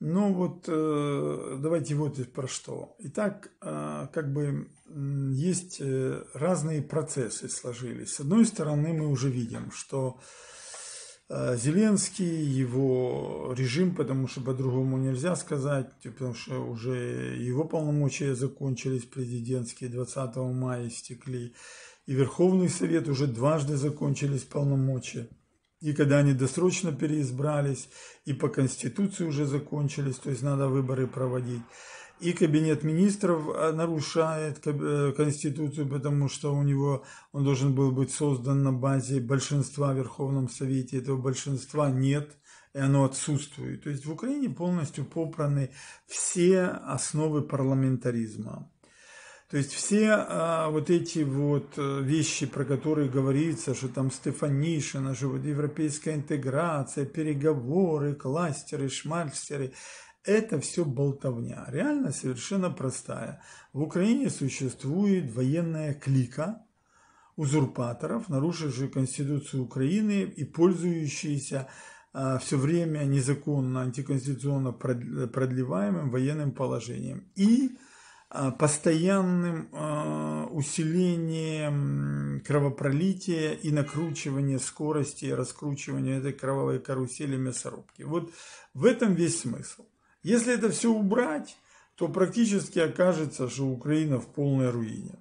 Ну вот э, давайте вот про что. Итак, э, как бы есть э, разные процессы сложились. С одной стороны, мы уже видим, что Зеленский, его режим, потому что по-другому нельзя сказать, потому что уже его полномочия закончились президентские, 20 мая истекли, и Верховный Совет уже дважды закончились полномочия. И когда они досрочно переизбрались, и по Конституции уже закончились, то есть надо выборы проводить. И Кабинет министров э, нарушает э, Конституцию, потому что у него он должен был быть создан на базе большинства в Верховном Совете. Этого большинства нет, и оно отсутствует. То есть в Украине полностью попраны все основы парламентаризма. То есть все а, вот эти вот э, вещи, про которые говорится, что там Стефанишина, что вот европейская интеграция, переговоры, кластеры, шмальстеры, это все болтовня. Реально совершенно простая. В Украине существует военная клика узурпаторов, нарушивших Конституцию Украины и пользующиеся а, все время незаконно, антиконституционно продлеваемым военным положением. И постоянным а, усилением кровопролития и накручивания скорости раскручивания этой кровавой карусели мясорубки. Вот в этом весь смысл. Если это все убрать, то практически окажется, что Украина в полной руине.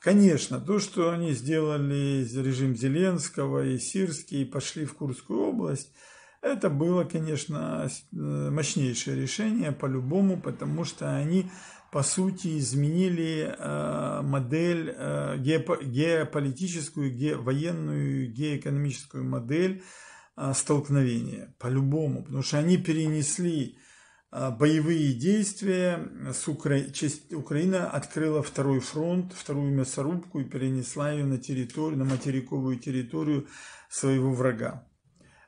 Конечно, то, что они сделали режим Зеленского и Сирский, и пошли в Курскую область, это было, конечно, э, мощнейшее решение по-любому, потому что они по сути, изменили э, модель, э, геополитическую, ге, военную, геоэкономическую модель э, столкновения, по-любому, потому что они перенесли боевые действия, с Укра... Украина открыла второй фронт, вторую мясорубку и перенесла ее на территорию, на материковую территорию своего врага.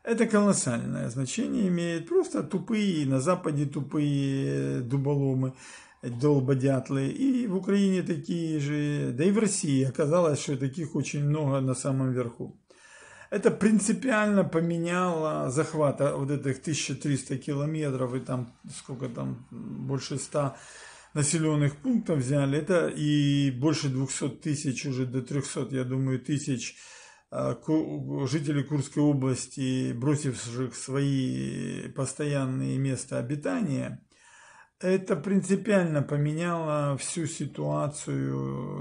Это колоссальное значение имеет. Просто тупые, на Западе тупые дуболомы долбодятлы, и в Украине такие же, да и в России оказалось, что таких очень много на самом верху. Это принципиально поменяло захват а, вот этих 1300 километров и там сколько там, больше 100 населенных пунктов взяли. Это и больше 200 тысяч, уже до 300, я думаю, тысяч а, жителей Курской области, бросивших свои постоянные места обитания – это принципиально поменяло всю ситуацию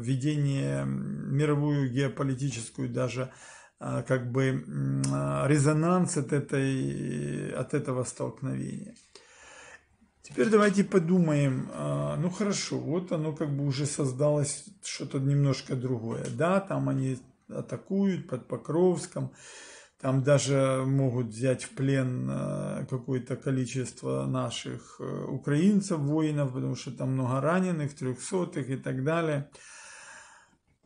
ведения мировую геополитическую даже а, как бы а, резонанс от, этой, от этого столкновения. Теперь давайте подумаем, ну хорошо, вот оно как бы уже создалось что-то немножко другое. Да, там они атакуют под Покровском, там даже могут взять в плен э, какое-то количество наших э, украинцев, воинов, потому что там много раненых, трехсотых и так далее.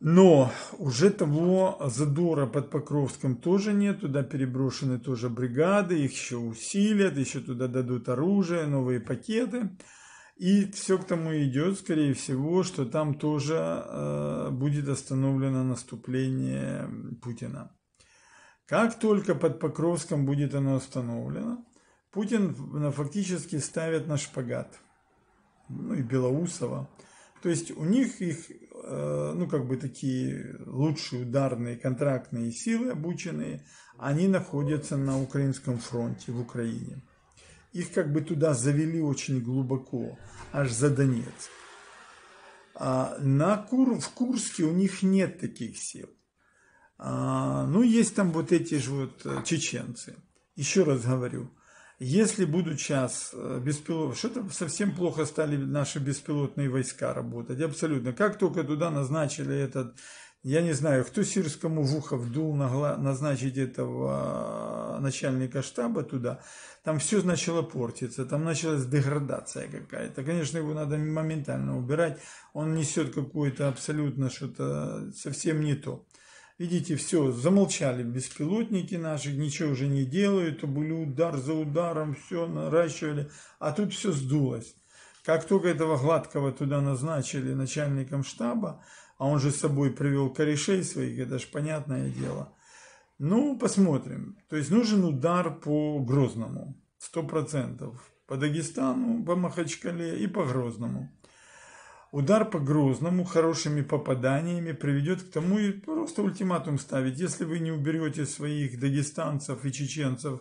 Но уже того задора под Покровском тоже нет, туда переброшены тоже бригады, их еще усилят, еще туда дадут оружие, новые пакеты. И все к тому идет, скорее всего, что там тоже э, будет остановлено наступление Путина. Как только под Покровском будет оно установлено, Путин фактически ставит на шпагат. Ну и Белоусова. То есть у них их, э, ну как бы такие лучшие ударные контрактные силы обученные, они находятся на украинском фронте в Украине. Их как бы туда завели очень глубоко, аж за Донецк. А на Кур, в Курске у них нет таких сил. А, ну, есть там вот эти же вот э, чеченцы. Еще раз говорю, если будут сейчас э, беспилотные, что-то совсем плохо стали наши беспилотные войска работать, абсолютно. Как только туда назначили этот, я не знаю, кто сирскому в ухо вдул назначить этого начальника штаба туда, там все начало портиться, там началась деградация какая-то. Конечно, его надо моментально убирать, он несет какое-то абсолютно что-то совсем не то. Видите, все, замолчали беспилотники наши, ничего уже не делают, были удар за ударом, все наращивали, а тут все сдулось. Как только этого Гладкого туда назначили начальником штаба, а он же с собой привел корешей своих, это же понятное дело. Ну, посмотрим. То есть нужен удар по Грозному. 100%. По Дагестану, по Махачкале и по Грозному. Удар по Грозному хорошими попаданиями приведет к тому и просто ультиматум ставить. Если вы не уберете своих дагестанцев и чеченцев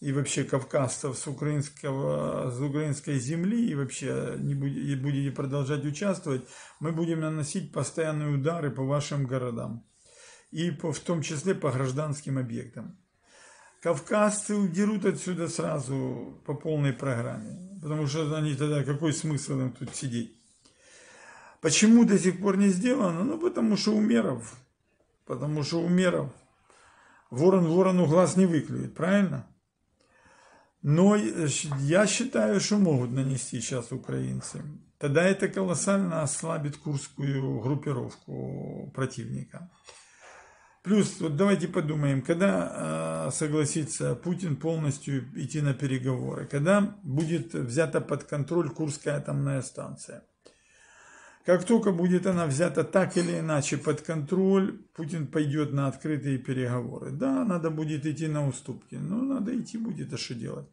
и вообще кавказцев с, украинского, с украинской земли и вообще не будете, будете продолжать участвовать, мы будем наносить постоянные удары по вашим городам и по, в том числе по гражданским объектам. Кавказцы удерут отсюда сразу по полной программе, потому что они тогда, какой смысл им тут сидеть? Почему до сих пор не сделано? Ну, потому что умеров. Потому что умеров. Ворон ворону глаз не выклюет, правильно? Но я считаю, что могут нанести сейчас украинцы. Тогда это колоссально ослабит курскую группировку противника. Плюс, вот давайте подумаем, когда э, согласится Путин полностью идти на переговоры, когда будет взята под контроль Курская атомная станция – как только будет она взята так или иначе под контроль, Путин пойдет на открытые переговоры. Да, надо будет идти на уступки, но надо идти будет, а что делать?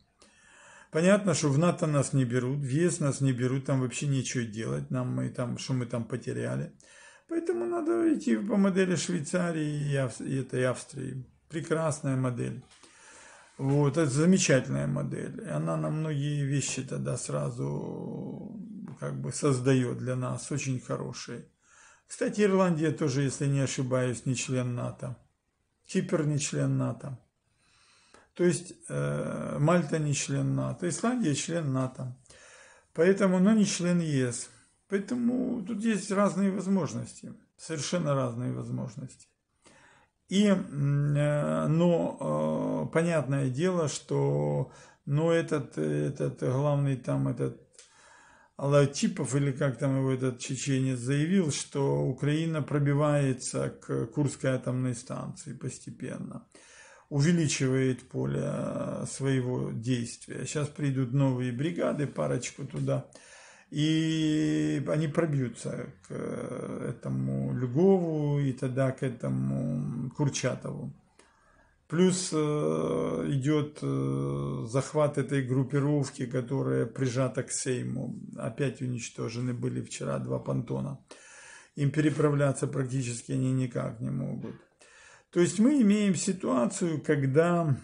Понятно, что в НАТО нас не берут, в ЕС нас не берут, там вообще нечего делать, нам мы там, что мы там потеряли. Поэтому надо идти по модели Швейцарии и этой Австрии. Прекрасная модель. Вот, это замечательная модель. И она на многие вещи тогда сразу как бы создает для нас очень хорошие. Кстати, Ирландия тоже, если не ошибаюсь, не член НАТО. Кипр не член НАТО. То есть э, Мальта не член НАТО, Исландия член НАТО. Поэтому, но не член ЕС. Поэтому тут есть разные возможности, совершенно разные возможности. И, э, но э, понятное дело, что но этот, этот главный там этот Алатипов, или как там его этот чеченец, заявил, что Украина пробивается к Курской атомной станции постепенно, увеличивает поле э, своего действия. Сейчас придут новые бригады, парочку туда, и они пробьются к этому Льгову и тогда к этому Курчатову. Плюс э, идет э, захват этой группировки, которая прижата к Сейму. Опять уничтожены были вчера два понтона. Им переправляться практически они никак не могут. То есть мы имеем ситуацию, когда,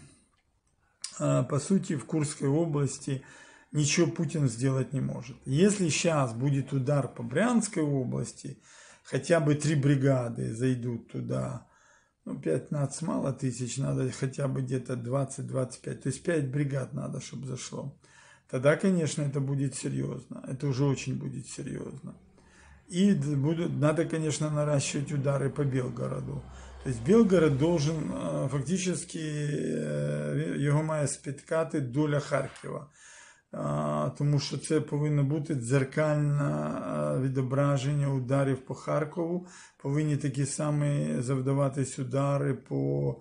э, по сути, в Курской области ничего Путин сделать не может. Если сейчас будет удар по Брянской области, хотя бы три бригады зайдут туда, ну, 15 мало тысяч, надо хотя бы где-то 20-25, то есть 5 бригад надо, чтобы зашло. Тогда, конечно, это будет серьезно, это уже очень будет серьезно. И будут, надо, конечно, наращивать удары по Белгороду. То есть Белгород должен э, фактически, його має спіткати доля Харкова тому що це повинно бути дзеркальне відображення ударів по Харкову. Повинні такі самі завдаватись удари по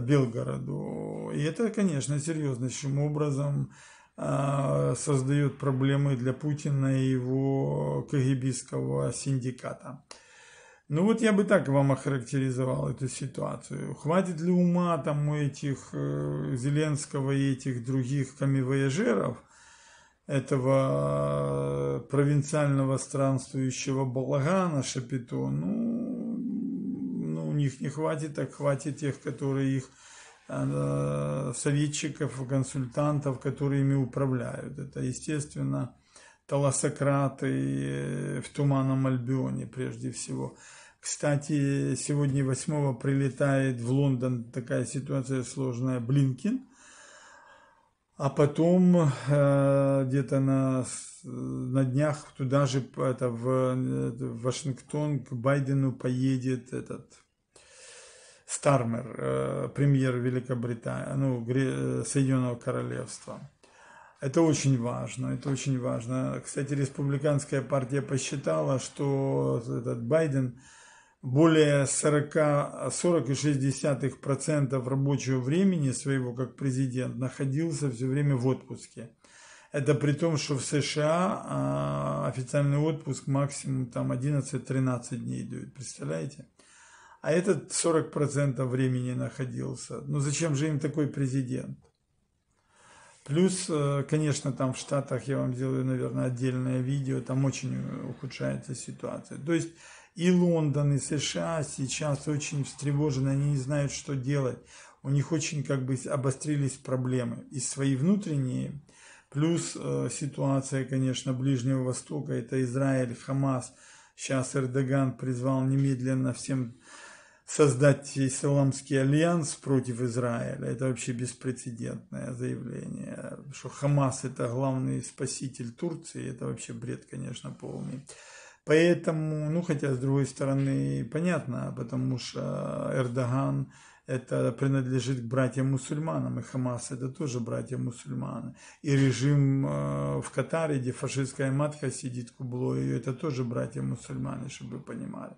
Белгороду. И это, конечно, серьезнейшим образом создает проблемы для Путина и его КГБистского синдиката. Ну вот я бы так вам охарактеризовал эту ситуацию. Хватит ли ума там у этих э, Зеленского и этих других камевояжеров, этого э, провинциального странствующего балагана Шапито, ну, ну, у них не хватит, так хватит тех, которые их э, советчиков, консультантов, которые ими управляют. Это, естественно, таласократы в Туманном Альбионе прежде всего. Кстати, сегодня 8 прилетает в Лондон такая ситуация сложная, Блинкин. А потом э, где-то на, на днях туда же это, в, в Вашингтон к Байдену поедет этот Стармер, э, премьер Великобритании, ну, Соединенного Королевства. Это очень важно, это очень важно. Кстати, республиканская партия посчитала, что этот Байден более 40, 40,6% рабочего времени своего как президент находился все время в отпуске. Это при том, что в США а, официальный отпуск максимум там 11-13 дней дают, представляете? А этот 40% времени находился. Ну зачем же им такой президент? Плюс, э, конечно, там в Штатах я вам сделаю, наверное, отдельное видео, там очень ухудшается ситуация. То есть и Лондон, и США сейчас очень встревожены, они не знают, что делать. У них очень как бы обострились проблемы. И свои внутренние, плюс э, ситуация, конечно, Ближнего Востока, это Израиль, Хамас. Сейчас Эрдоган призвал немедленно всем создать исламский альянс против Израиля. Это вообще беспрецедентное заявление. Что Хамас это главный спаситель Турции, это вообще бред, конечно, полный. Поэтому, ну хотя с другой стороны понятно, потому что Эрдоган это принадлежит к братьям-мусульманам, и Хамас это тоже братья-мусульманы. И режим э, в Катаре, где фашистская матка сидит кублой, это тоже братья-мусульмане, чтобы вы понимали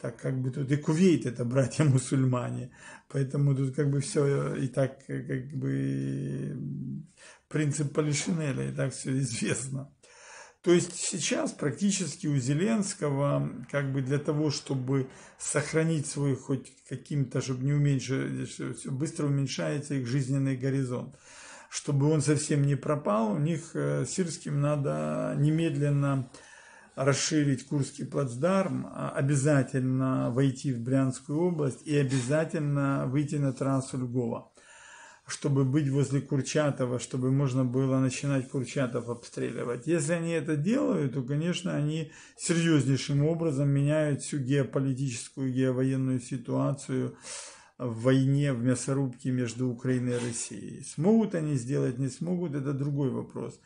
так как бы тут и Кувейт это братья-мусульмане, поэтому тут как бы все и так как бы принцип Полишинеля, и так все известно. То есть сейчас практически у Зеленского, как бы для того, чтобы сохранить свой хоть каким-то, чтобы не уменьшить, быстро уменьшается их жизненный горизонт. Чтобы он совсем не пропал, у них э, сирским надо немедленно расширить Курский плацдарм, а обязательно войти в Брянскую область и обязательно выйти на трассу Львова, чтобы быть возле Курчатова, чтобы можно было начинать Курчатов обстреливать. Если они это делают, то, конечно, они серьезнейшим образом меняют всю геополитическую, геовоенную ситуацию в войне, в мясорубке между Украиной и Россией. Смогут они сделать, не смогут, это другой вопрос.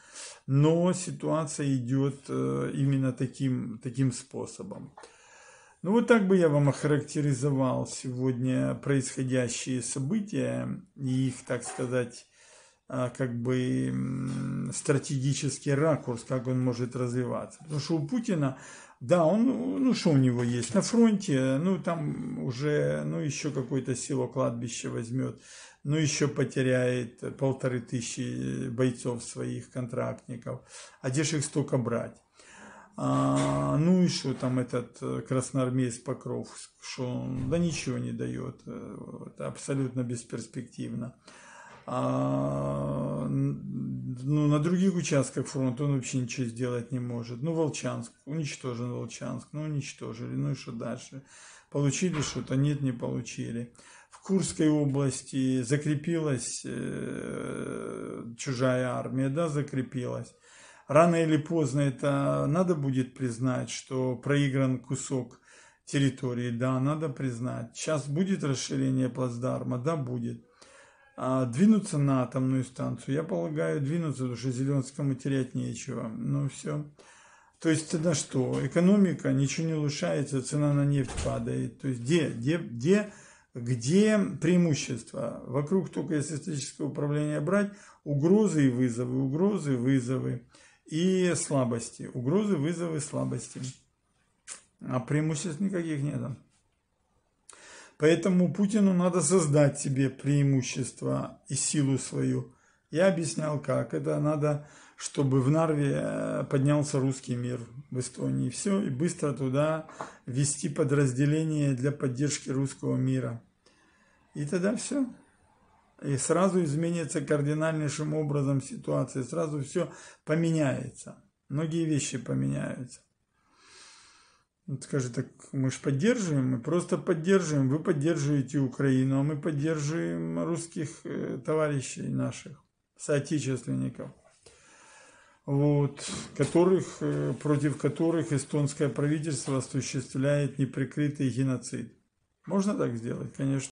Но ситуация идет э, именно таким, таким способом. Ну вот так бы я вам охарактеризовал сегодня происходящие события и их, так сказать, а, как бы стратегический ракурс, как он может развиваться. Потому что у Путина да, он, ну что у него есть? На фронте, ну там уже, ну еще какое-то село кладбище возьмет, ну еще потеряет полторы тысячи бойцов своих контрактников. А где же их столько брать? А, ну и что там этот э, красноармеец Покров, что он, да ничего не дает, это абсолютно бесперспективно. А, ну, на других участках фронта он вообще ничего сделать не может. Ну, Волчанск, уничтожен Волчанск, ну, уничтожили, ну и что дальше? Получили что-то? Нет, не получили. В Курской области закрепилась э, чужая армия, да, закрепилась. Рано или поздно это надо будет признать, что проигран кусок территории, да, надо признать. Сейчас будет расширение плацдарма, да, будет. А двинуться на атомную станцию, я полагаю, двинуться, потому что Зеленскому терять нечего. Ну, все. То есть тогда что? Экономика, ничего не улучшается, цена на нефть падает. То есть где, где, где, где преимущество? Вокруг только если статическое управление брать, угрозы и вызовы, угрозы, вызовы и слабости. Угрозы, вызовы, слабости. А преимуществ никаких нет. Поэтому Путину надо создать себе преимущество и силу свою. Я объяснял, как. Это надо, чтобы в Нарве э, поднялся русский мир в Эстонии. Все, и быстро туда вести подразделение для поддержки русского мира. И тогда все. И сразу изменится кардинальнейшим образом ситуация. Сразу все поменяется. Многие вещи поменяются. Скажи, так мы же поддерживаем, мы просто поддерживаем. Вы поддерживаете Украину, а мы поддерживаем русских э, товарищей наших, соотечественников, вот, которых, э, против которых эстонское правительство осуществляет неприкрытый геноцид. Можно так сделать, конечно.